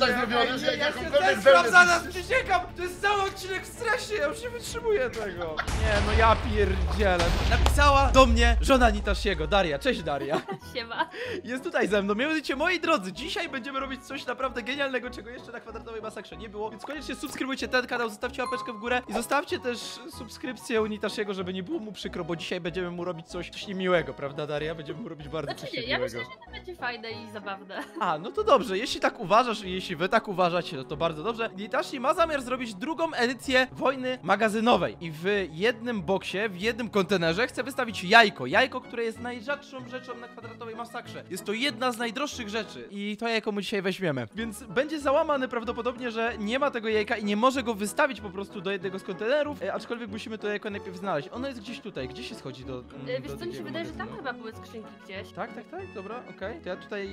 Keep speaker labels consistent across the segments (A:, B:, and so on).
A: tak zrobione, że
B: ja, ja się zaraz, przysięgam! To jest cały odcinek w stresie, ja już nie wytrzymuję tego. Nie, no ja pierdzielę. Napisała do mnie żona Nitasiego, Daria. Cześć Daria.
C: Siema.
B: Jest tutaj ze mną. Mianowicie, moi drodzy, dzisiaj będziemy robić coś naprawdę genialnego, czego jeszcze na kwadratowej masakrze nie było. Więc koniecznie subskrybujcie ten kanał, zostawcie łapeczkę w górę i zostawcie też subskrypcję u Nitasiego, żeby nie było mu przykro, bo dzisiaj będziemy mu robić coś, coś niemiłego, prawda Daria? Będziemy mu robić bardzo
C: Znaczy
B: coś
C: nie, ja
B: niemiłego.
C: myślę, że to będzie fajne i zabawne.
B: A, no to dobrze, jeśli tak uważasz i jeśli wy tak uważacie, no to bardzo dobrze. Nitashi ma zamiar zrobić drugą edycję wojny magazynowej i w jednym boksie, w jednym kontenerze chce wystawić jajko. Jajko, które jest najrzadszą rzeczą na kwadratowej masakrze. Jest to jedna z najdroższych rzeczy i to jajko mu dzisiaj weźmiemy. Więc będzie załamany prawdopodobnie, że nie ma tego jajka i nie może go wystawić po prostu do jednego z kontenerów, e, aczkolwiek musimy to jajko najpierw znaleźć. Ono jest gdzieś tutaj, gdzie się schodzi do... mm,
C: E,
B: do
C: Wiesz co, mi się wydaje, że tam chyba były skrzynki gdzieś.
B: Tak, tak, tak, dobra, okej. To ja tutaj,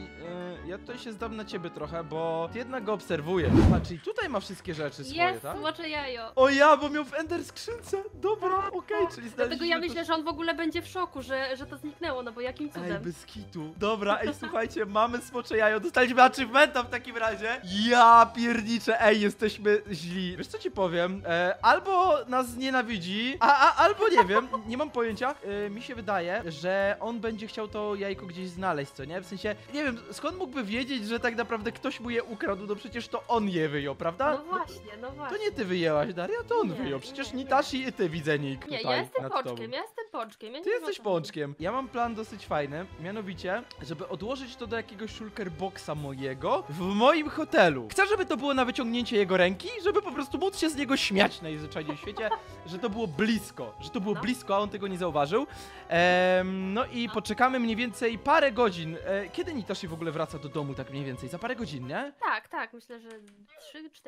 B: e, ja tutaj się zdam na ciebie trochę, bo ty jednak go obserwuję. A, czyli tutaj ma wszystkie rzeczy swoje,
C: Jest,
B: tak?
C: smocze jajo.
B: O ja, bo miał w Ender skrzynce. Dobra, okej, czyli
C: Dlatego ja myślę, że on w ogóle będzie w szoku, że, że to zniknęło, no bo jakim
B: to... Ej,
C: cudem.
B: bez kitu. Dobra, ej, słuchajcie, mamy smocze jajo. Dostaliśmy achievementa w takim razie. Ja pierniczę, ej, jesteśmy źli. Wiesz co ci powiem? E, albo nas nienawidzi, a, a albo nie wiem, nie mam pojęcia. E, mi się wydaje, że on będzie chciał to jajko gdzieś znaleźć, co nie? W sensie, nie wiem, skąd mógłby wiedzieć, że tak naprawdę ktoś mu je ukradł, no przecież to on je wyjął, prawda?
C: No właśnie, no
B: To
C: właśnie.
B: nie ty wyjęłaś, Daria, to on
C: Nie,
B: wyjął.
C: nie,
B: Przecież
C: nie.
B: Nitashi i ty widzę nick
C: Nie,
B: tutaj
C: ja jestem
B: nad
C: pączkiem,
B: tobą.
C: ja jestem pączkiem. Ja nie
B: Ty
C: wiem, o
B: jesteś
C: co chodzi.
B: pączkiem. Ja mam plan dosyć fajny, mianowicie, żeby odłożyć to do jakiegoś shulker boxa mojego w moim hotelu. Chcę, żeby to było na wyciągnięcie jego ręki, żeby po prostu móc się z niego śmiać najzwyczajniej w świecie, że to było blisko, że to było
C: No.
B: blisko, a on tego nie zauważył. Em, no i poczekamy mniej więcej parę godzin. E, kiedy Nitashi w ogóle wraca do domu tak mniej więcej? Za parę godzin, nie?
C: Tak, tak, myślę, że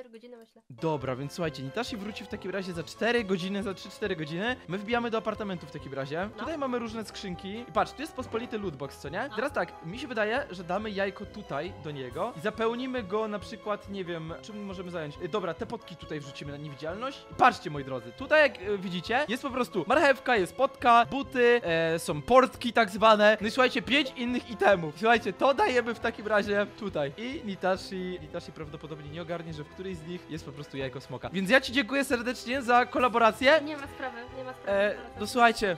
C: 3-4 godziny myślę.
B: Dobra, więc słuchajcie, Nitashi wróci w takim razie za 4 godziny, za 3-4 godziny. My wbijamy do apartamentu w takim razie.
C: No.
B: Tutaj mamy różne skrzynki. I patrz, tu jest pospolity lootbox, co nie?
C: No.
B: Teraz tak, mi się wydaje, że damy jajko tutaj do niego i zapełnimy go na przykład, nie wiem, czym możemy zająć. Y, Dobra, te potki tutaj wrzucimy na niewidzialność. I patrzcie, moi drodzy, tutaj jak y, widzicie, jest po prostu marchewka, jest potka, buty, e, są portki tak zwane. No i słuchajcie, pięć innych itemów. Słuchajcie, to dajemy w takim razie tutaj. I Nitashi, Nitashi prawdopodobnie nie ogarnie, że w którejś z nich jest po prostu jajko smoka. Więc ja ci dziękuję serdecznie za kolaborację.
C: Nie ma sprawy, nie ma sprawy.
B: E, no słuchajcie,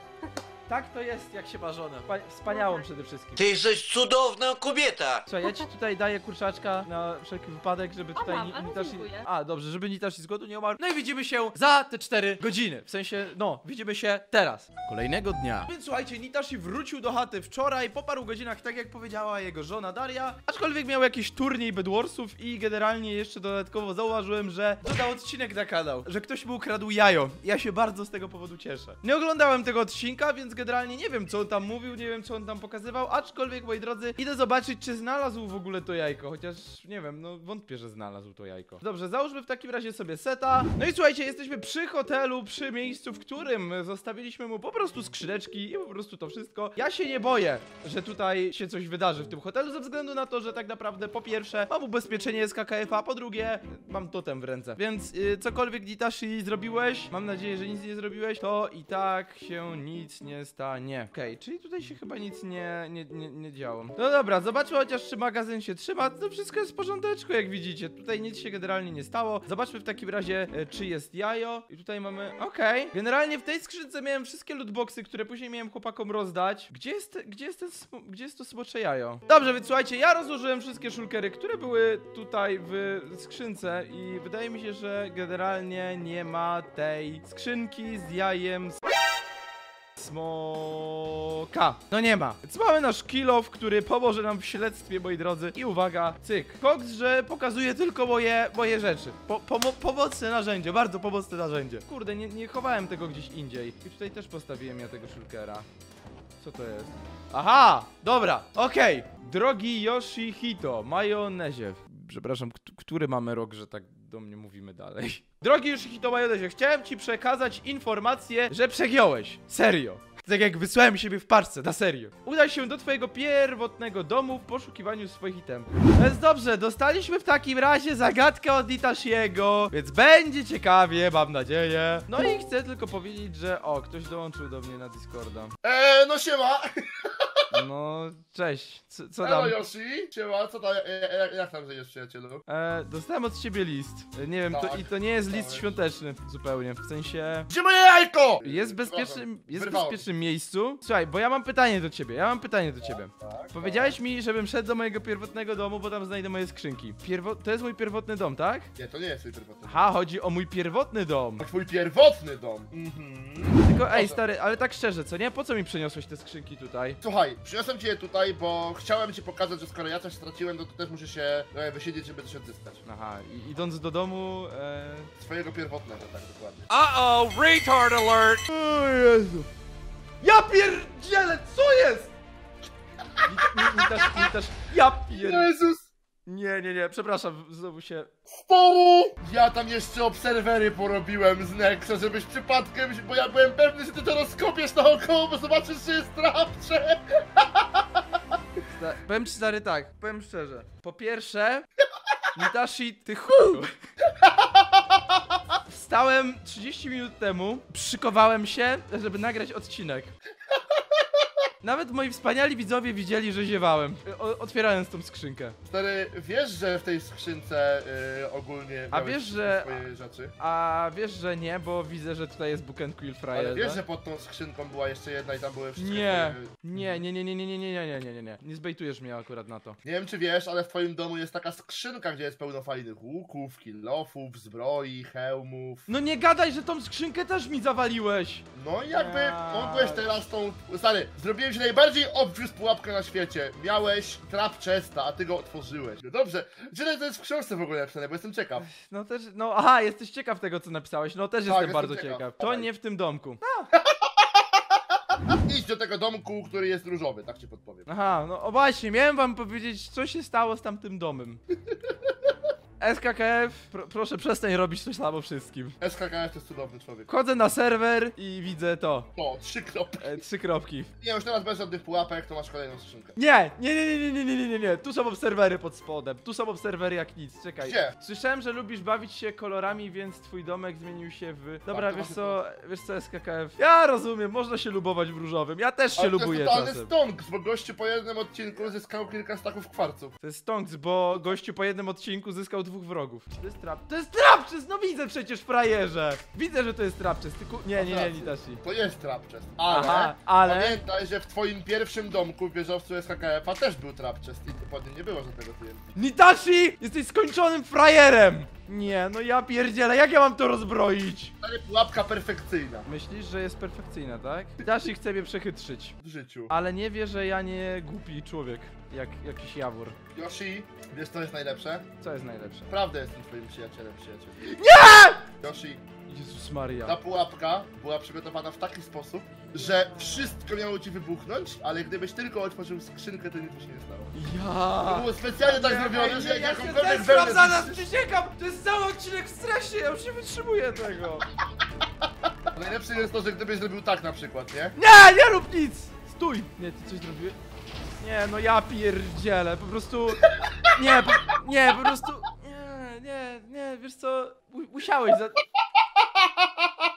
B: tak to jest, jak się ma żonę. Wspa- Wspaniałą przede wszystkim.
D: Ty jesteś cudowna kobieta!
B: Słuchaj, ja ci tutaj daję kurczaczka na wszelki wypadek, żeby tutaj
C: mam,
B: Ni-
C: ale
B: Nitashi...
C: dziękuję.
B: A, dobrze, żeby Nitashi z głodu nie umarł. No i widzimy się za te 4 godziny. W sensie, no, widzimy się teraz. Kolejnego dnia. Więc słuchajcie, Nitashi wrócił do chaty wczoraj, po paru godzinach, tak jak powiedziała jego żona Daria. Aczkolwiek miał jakiś turniej Bedwarsów i generalnie jeszcze dodatkowo zauważyłem, że dodał odcinek na kanał, że ktoś mu ukradł jajo. Ja się bardzo z tego powodu cieszę. Nie oglądałem tego odcinka, więc generalnie nie wiem, co on tam mówił, nie wiem, co on tam pokazywał, aczkolwiek, moi drodzy, idę zobaczyć, czy znalazł w ogóle to jajko, chociaż, nie wiem, no wątpię, że znalazł to jajko. Dobrze, załóżmy w takim razie sobie seta. No i słuchajcie, jesteśmy przy hotelu, przy miejscu, w którym zostawiliśmy mu po prostu skrzyneczki i po prostu to wszystko. Ja się nie boję, że tutaj się coś wydarzy w tym hotelu, ze względu na to, że tak naprawdę, po pierwsze, mam ubezpieczenie z KKF, a po drugie, mam totem w ręce. Więc y, cokolwiek Ditashi zrobiłeś, mam nadzieję, że nic nie zrobiłeś, to i tak się nic nie stanie. Okej, czyli tutaj się chyba nic nie, nie, nie, nie działo. No dobra, zobaczmy chociaż, czy magazyn się trzyma. To wszystko jest w porządeczku, jak widzicie. Tutaj nic się generalnie nie stało. Zobaczmy w takim razie, e, czy jest jajo. I tutaj mamy, okej. Generalnie w tej skrzynce miałem wszystkie lootboxy, które później miałem chłopakom rozdać. Gdzie jest, gdzie jest, ten, gdzie jest to smocze jajo? Dobrze, więc słuchajcie, ja rozłożyłem wszystkie szulkery, które były tutaj w skrzynce i wydaje mi się, że generalnie nie ma tej skrzynki z jajem Smoka. No nie ma. Więc mamy nasz kilof, który pomoże nam w śledztwie, moi drodzy. I uwaga, cyk. Koks, że pokazuje tylko moje, moje rzeczy. Po, pomo pomocne narzędzie, bardzo pomocne narzędzie. Kurde, nie, nie chowałem tego gdzieś indziej. I tutaj też postawiłem ja tego shulkera. Co to jest? Aha! Dobra, okej. Drogi Yoshihito, majonezie. Przepraszam, kt- który mamy rok, że tak do mnie mówimy dalej? Drogi Yoshihito majonezie, chciałem ci przekazać informację, że przegiąłeś. Serio. Tak jak wysłałem siebie w parce, na serio. Udaj się do twojego pierwotnego domu w poszukiwaniu swoich itemów. Więc dobrze, dostaliśmy w takim razie zagadkę od Itashiego, więc będzie ciekawie, mam nadzieję. No i chcę tylko powiedzieć, że o, ktoś dołączył do mnie na Discorda.
A: Eee, no siema!
B: No, cześć. Co, co
A: Hello
B: tam?
A: Yoshi, siema, co tam, e, jak tam żyjesz przyjacielu?
B: E, dostałem od ciebie list. E, Nie wiem, to,
A: Tak,
B: i to nie jest list
A: tak.
B: świąteczny zupełnie. W sensie.
A: Gdzie moje jajko?
B: Jest w bezpiecznym, jest w
A: wyrwało
B: bezpiecznym miejscu. Słuchaj, bo ja mam pytanie do ciebie. Ja mam pytanie do ciebie.
A: Tak,
B: Powiedziałeś mi, żebym szedł do mojego pierwotnego domu, bo tam znajdę moje skrzynki. Pierwo... To jest mój pierwotny dom, tak?
A: tak. Nie, to nie jest twój pierwotny dom.
B: Aha, chodzi o mój pierwotny dom.
A: To twój pierwotny dom. Mhm.
B: Tylko, ej, stary, ale tak szczerze, co nie? Po co mi przyniosłeś te skrzynki tutaj?
A: Słuchaj, przyniosłem cię je tutaj, bo chciałem ci pokazać, że skoro ja coś straciłem, to, to też muszę się e, wysiedzieć, żeby coś odzyskać.
B: Aha, i idąc do domu. E...
A: Swojego pierwotnego, tak dokładnie.
D: Uh-oh, retard alert!
B: O Jezu. Ja pierdzielę, co jest? Nie, nie, nie, też, nie też. Ja pier...
A: Jezus!
B: Nie, nie, nie, przepraszam, znowu się...
A: Stary! Ja tam jeszcze obserwery porobiłem z Nexa, żebyś przypadkiem, bo ja byłem pewny, że ty to rozkopiesz naokoło, bo zobaczysz, że jest trapcze.
B: Sta- powiem ci stary tak, powiem szczerze. Po pierwsze, Mitashi, ty chuju. Wstałem 30 minut temu, przykowałem się, żeby nagrać odcinek. Nawet moi wspaniali widzowie widzieli, że ziewałem, o, otwierając tą skrzynkę.
A: Stary, wiesz, że w tej skrzynce y, ogólnie
B: A wiesz, że-
A: swoje rzeczy?
B: A wiesz, że nie, bo widzę, że tutaj jest Book and Quill
A: Ale
B: Friday.
A: wiesz, że pod tą skrzynką była jeszcze jedna i tam były wszystkie
B: Nie, nie, nie, nie, nie, nie, nie, nie, nie, nie, nie, nie, nie. Zbejtujesz mnie akurat na to.
A: Nie wiem, czy wiesz, ale w twoim domu jest taka skrzynka, gdzie jest pełno fajnych łuków, kilofów, zbroi, hełmów.
B: No nie gadaj, że tą skrzynkę też mi zawaliłeś!
A: No i jakby
B: Ja.
A: mogłeś teraz tą... Stary, zrobiłem ci najbardziej obvious pułapkę na świecie. Miałeś trap chesta, a ty go otworzyłeś. No dobrze, gdzie to jest w książce w ogóle napisane, bo jestem ciekaw.
B: No też, no aha, jesteś ciekaw tego, co napisałeś. No też jestem
A: jestem
B: bardzo
A: ciekaw.
B: ciekaw. To
A: Dawaj.
B: nie w tym domku.
A: Idź do tego domku, który jest różowy, tak ci podpowiem.
B: Aha, no o właśnie, miałem wam powiedzieć, co się stało z tamtym domem. SKKF, pro, proszę przestań robić to samo wszystkim.
A: SKKF to jest cudowny człowiek.
B: Wchodzę na serwer i widzę to.
A: O, trzy kropki.
B: E, trzy kropki.
A: Nie, już teraz bez żadnych pułapek, to masz kolejną skrzynkę.
B: Nie, nie, nie, nie, nie, nie, nie, nie, nie. Tu są obserwery pod spodem. Tu są obserwery jak nic. Czekaj.
A: Gdzie?
B: Słyszałem, że lubisz bawić się kolorami, więc twój domek zmienił się w. Dobra,
A: to
B: wiesz co, wiesz co, SKKF. Ja rozumiem, można się lubować w różowym. Ja też się
A: Ale to
B: lubuję
A: jest totalny stonks, bo gościu po jednym odcinku zyskał kilka staków kwarców.
B: To jest stonks, bo gościu po jednym odcinku zyskał dwóch wrogów. To jest trap. To jest! No widzę przecież frajerze! Widzę, że to jest trapczyz, tylko. Nie, nie, nie,
A: Masz
B: nie,
A: rację.
B: Tashi.
A: To jest trap chest. Ale,
B: Aha, ale-
A: pamiętaj, że w twoim pierwszym domku w wieżowcu SKKF-a też był trap chest i pod nim nie było żadnego TNT.
B: Nitashi! Jesteś skończonym frajerem! Nie, no ja pierdzielę, jak ja mam to rozbroić?
A: Ale pułapka perfekcyjna
B: Myślisz, że jest perfekcyjna, tak? Nitashi chce mnie przechytrzyć.
A: w życiu.
B: Ale nie wie, że ja nie głupi człowiek, jak jakiś jawór.
A: Yoshi, wiesz co jest najlepsze?
B: Co jest najlepsze?
A: Prawda jestem twoim przyjacielem, przyjaciel. Nie! Yoshi,
B: Jezus
A: ta
B: Maria.
A: pułapka była przygotowana w taki sposób, że wszystko miało ci wybuchnąć, ale gdybyś tylko otworzył skrzynkę, to nic by się nie stało. To
B: Ja!
A: było specjalnie tak zrobione, że jak
B: ja się
A: jakąkolwiek wełnę
B: zaraz,
A: zniszczysz-
B: przysięgam! To jest cały odcinek w stresie, ja już nie wytrzymuję tego.
A: Najlepsze jest to, że gdybyś zrobił tak na przykład, nie?
B: Nie, nie rób nic! Stój! Nie, ty coś zrobiłeś? Nie, no ja pierdzielę, po prostu... Nie, po, nie, po prostu... Nie, nie, nie, wiesz co? Musiałeś za...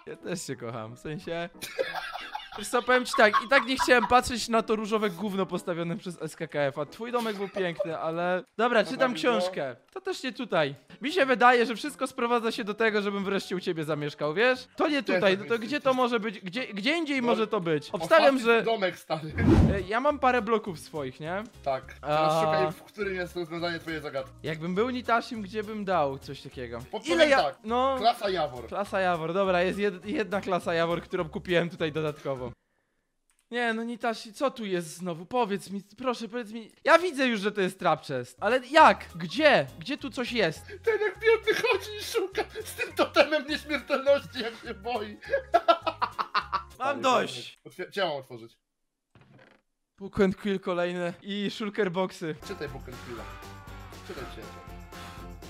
B: Ja też się kocham, w sensie... Wiesz co, powiem ci tak, i tak nie chciałem patrzeć na to różowe gówno postawione przez SKKF, a twój domek był piękny, ale... Dobra, czytam książkę. To też nie tutaj. Mi się wydaje, że wszystko sprowadza się do tego, żebym wreszcie u ciebie zamieszkał, wiesz? To nie tutaj, no to gdzie to może być? Gdzie, gdzie indziej
A: No,
B: może to być? Obstawiam,
A: Ostatni
B: że...
A: domek stary.
B: E, Ja mam parę bloków swoich, nie?
A: Tak. Teraz
B: A.
A: szukaj, w którym jest rozwiązanie twojej zagadki.
B: Jakbym był Nitashim, gdzie bym dał coś takiego?
A: Podpowiem
B: Ile ja...
A: tak.
B: No...
A: Klasa Jawor.
B: Klasa Jawor, dobra, jest jed jedna klasa Jawor, którą kupiłem tutaj dodatkowo. Nie, no Nitashi, co tu jest znowu? Powiedz mi, proszę, powiedz mi. Ja widzę już, że to jest trap chest, ale jak? Gdzie? Gdzie tu coś jest?
A: Ten jak biedny chodzi i szuka z tym totemem nieśmiertelności, jak się boi.
B: Mam dość!
A: Mam otworzyć?
B: Book and Quill kolejne i shulker boxy.
A: Czytaj Book and Quilla. Czytaj przyjaciel.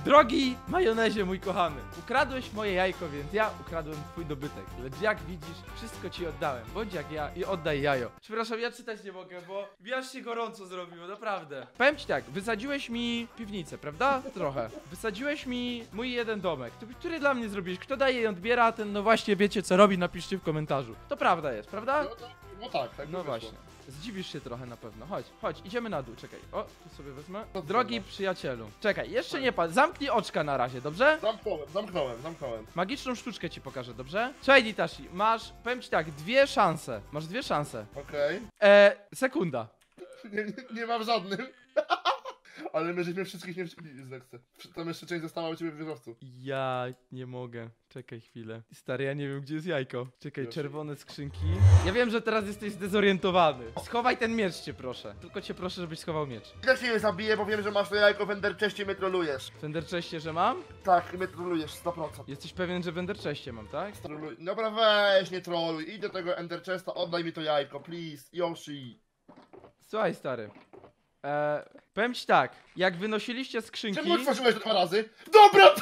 B: Drogi majonezie, mój kochany, ukradłeś moje jajko, więc ja ukradłem twój dobytek. Lecz jak widzisz, wszystko ci oddałem. Bądź jak ja i oddaj jajo. Przepraszam, ja czytać nie mogę, bo mi aż się gorąco zrobiło, naprawdę. Powiem ci tak, wysadziłeś mi piwnicę, prawda? Trochę. Wysadziłeś mi mój jeden domek, to- który dla mnie zrobiłeś. Kto daje i odbiera, ten no właśnie wiecie co robi, napiszcie w komentarzu. To prawda jest, prawda?
A: No to No tak, tak
B: No
A: wyszło.
B: właśnie. Zdziwisz się trochę na pewno. Chodź, chodź, idziemy na dół, czekaj. O, tu sobie wezmę. Drogi przyjacielu. Czekaj, jeszcze nie patrz. Zamknij oczka na razie, dobrze?
A: Zamknąłem, zamknąłem, zamknąłem.
B: Magiczną sztuczkę ci pokażę, dobrze? Słuchaj, Nitashi, masz, powiem ci tak, dwie szanse. Masz dwie szanse.
A: Okej.
B: E, sekunda.
A: Nie, nie, nie mam żadnym. Ale my żeśmy wszystkich nie wzięli z lekce. Tam jeszcze część została u ciebie w wieżowcu.
B: Ja nie mogę. Czekaj chwilę. Stary, ja nie wiem, gdzie jest jajko. Czekaj,
A: Proszę.
B: czerwone skrzynki. Ja wiem, że teraz jesteś zdezorientowany. Schowaj ten miecz cię, proszę. Tylko cię proszę, żebyś schował miecz.
A: Ja cię nie zabiję, bo wiem, że masz to jajko w enderczeście i mnie trolujesz.
B: W Enderczeście, że mam?
A: Tak, mnie trolujesz, 100%.
B: Jesteś pewien, że w Enderczeście mam, tak?
A: Troluj. Dobra, weź, nie troluj. Idź do tego enderchesta, oddaj mi to jajko, please. Yoshi.
B: Słuchaj, stary. E, powiem ci tak, jak wynosiliście skrzynki...
A: Czemu otworzyłeś to dwa razy? Dobra!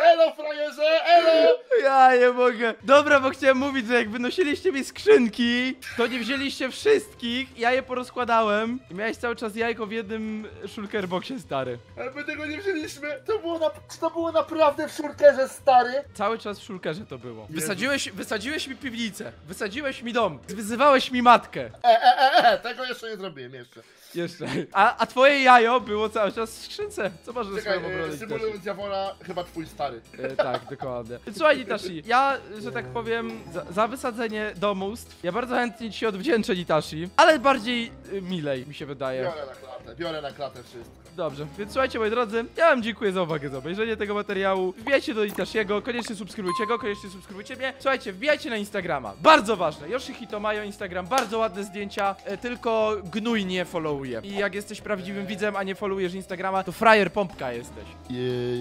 A: Elo, frajerze, elo!
B: Ja nie mogę. Dobra, bo chciałem mówić, że jak wynosiliście mi skrzynki, to nie wzięliście wszystkich, ja je porozkładałem i miałeś cały czas jajko w jednym shulkerboxie, stary.
A: Ale my tego nie wzięliśmy. To było, na, czy to było naprawdę w szurkerze, stary?
B: Cały czas w szulkerze to było. Wysadziłeś, wysadziłeś mi piwnicę, wysadziłeś mi dom, wyzywałeś mi matkę.
A: E, e, e, e, tego jeszcze nie zrobiłem, jeszcze.
B: Jeszcze. A, a twoje jajo było cały czas w skrzynce. Co masz ze
A: Czekaj,
B: swoją
A: e, symulując Jawola, chyba twój stary.
B: E, tak, dokładnie. Słuchaj, Nitashi, ja, że tak powiem, za, za wysadzenie domostw, ja bardzo chętnie ci się odwdzięczę, Nitashi, ale bardziej y, milej, mi się wydaje.
A: Biorę na klatę, biorę na klatę wszystko.
B: Dobrze, więc słuchajcie, moi drodzy, ja wam dziękuję za uwagę, za obejrzenie tego materiału. Wbijajcie do Nitashiego, koniecznie subskrybujcie go, koniecznie subskrybujcie mnie. Słuchajcie, wbijajcie na Instagrama, bardzo ważne. Yoshihito mają Instagram, bardzo ładne zdjęcia, e, tylko gnój nie followuje. I jak jesteś prawdziwym widzem, a nie followujesz Instagrama, to frajer pompka jesteś.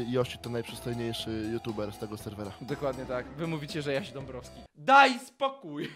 A: Yoshi to najprzystojniejszy youtuber z tego serwera.
B: Dokładnie tak. Wy mówicie, że Jaś Dąbrowski. Daj spokój!